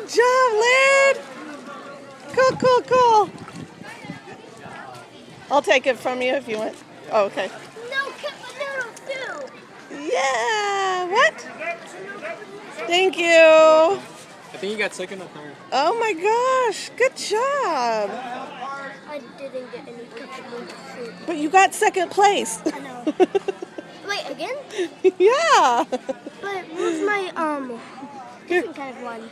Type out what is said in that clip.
Good job, Lynn. Cool, cool, cool. I'll take it from you if you want. Oh, okay. No, noodles too. Yeah. What? Thank you. I think you got second enough there. Oh my gosh! Good job. I didn't get any But you got second place. I know. Wait again? yeah. But where's my um? Different kind of one?